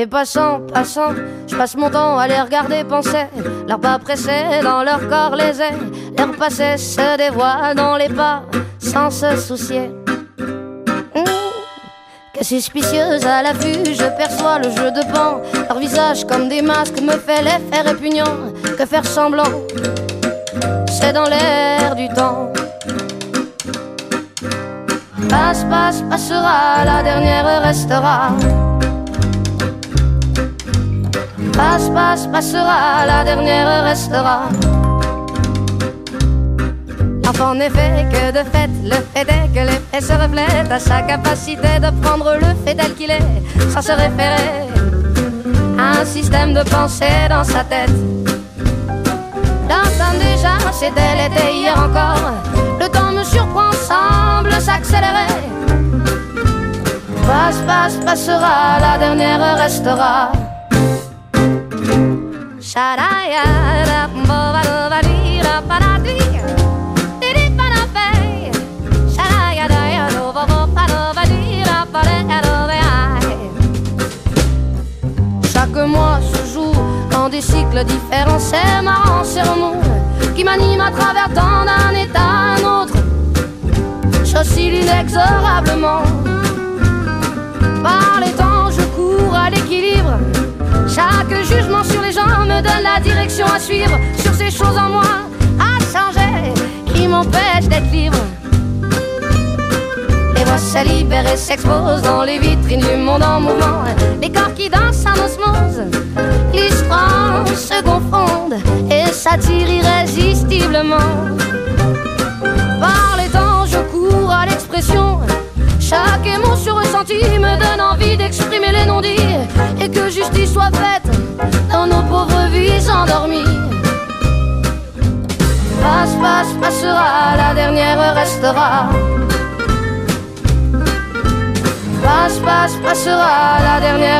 Et passant, passant, je passe mon temps à les regarder penser. Leurs pas pressés dans leur corps les ailes. Leur passé se dévoile dans les pas sans se soucier. Que suspicieuse à la vue, je perçois le jeu de pan. Leur visage comme des masques me fait l'effet répugnant. Que faire semblant, c'est dans l'air du temps. Passe, passe, passera, la dernière restera. Passe, passe, passera, la dernière restera. En effet, que de fait, le fait est que l'effet se reflète à sa capacité de prendre le fait tel qu'il est, sans se référer à un système de pensée dans sa tête. J'entends déjà, c'était l'été hier encore, le temps me surprend, semble s'accélérer. Passe, passe, passera, la dernière restera. Chaque mois se joue dans des cycles différents, c'est marrant, c'est remous qui m'anime à travers tant d'un état à un autre. J'oscille inexorablement. La direction à suivre. Sur ces choses en moi à changer qui m'empêchent d'être libre. Les voix se libèrent et s'exposent dans les vitrines du monde en mouvement. Les corps qui dansent en osmose, l'histoire se confondent et s'attirent irrésistiblement. Par les temps, je cours à l'expression. Chaque émotion ressentie me donne envie d'exprimer les non-dits et que justice soit faite endormies. Passe, passe, passera, la dernière restera. Passe, passe, passera, la dernière.